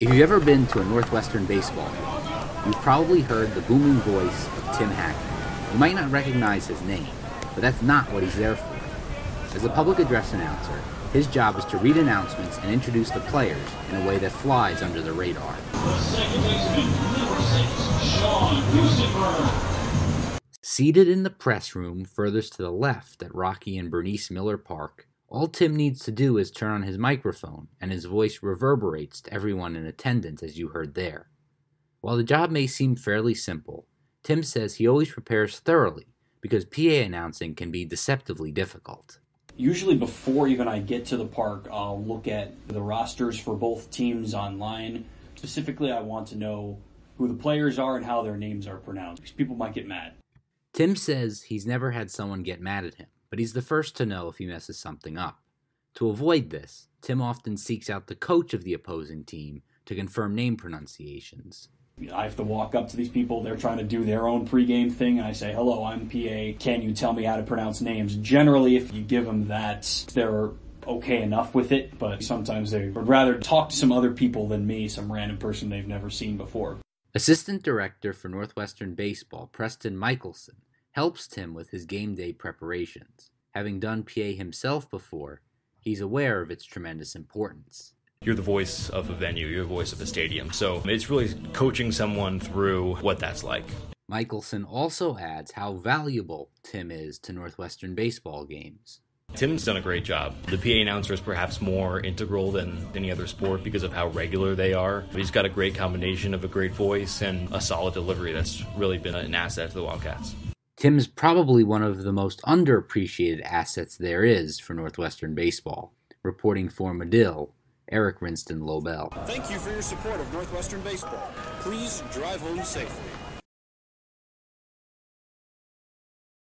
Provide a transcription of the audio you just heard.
If you've ever been to a Northwestern baseball game, you've probably heard the booming voice of Tim Hackney. You might not recognize his name, but that's not what he's there for. As a public address announcer, his job is to read announcements and introduce the players in a way that flies under the radar. Seated in the press room furthest to the left at Rocky and Bernice Miller Park, all Tim needs to do is turn on his microphone, and his voice reverberates to everyone in attendance as you heard there. While the job may seem fairly simple, Tim says he always prepares thoroughly because PA announcing can be deceptively difficult. Usually, before even I get to the park, I'll look at the rosters for both teams online. Specifically, I want to know who the players are and how their names are pronounced because people might get mad. Tim says he's never had someone get mad at him, but he's the first to know if he messes something up. To avoid this, Tim often seeks out the coach of the opposing team to confirm name pronunciations. I have to walk up to these people. They're trying to do their own pregame thing. And I say, hello, I'm PA. Can you tell me how to pronounce names? Generally, if you give them that, they're okay enough with it, but sometimes they would rather talk to some other people than me, some random person they've never seen before. Assistant Director for Northwestern Baseball, Preston Michelson, helps Tim with his game day preparations. Having done PA himself before, he's aware of its tremendous importance. You're the voice of a venue, you're the voice of a stadium. So it's really coaching someone through what that's like. Michelson also adds how valuable Tim is to Northwestern baseball games. Tim's done a great job. The PA announcer is perhaps more integral than any other sport because of how regular they are. He's got a great combination of a great voice and a solid delivery that's really been an asset to the Wildcats. Tim's probably one of the most underappreciated assets there is for Northwestern baseball. Reporting for Medill, Eric Rynston-Lobel. Thank you for your support of Northwestern baseball. Please drive home safely.